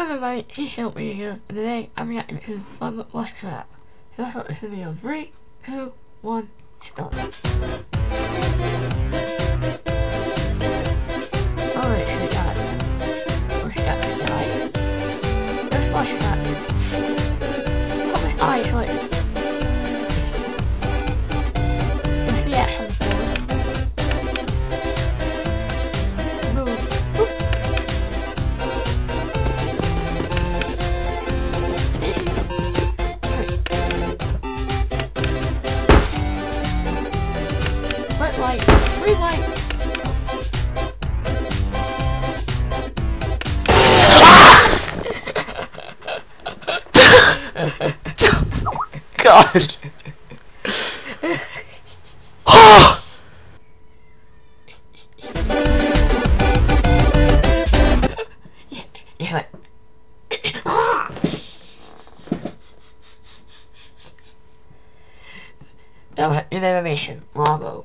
Hi everybody, it's Shelby here, and today I'm reacting to Fun with Plushtrap. So let's start this video in 3, 2, 1, start. Oh, Alright, so we got, we got this guy. Let's watch that. Put my light, green light. God. Oh! Like, that was animation. Bravo.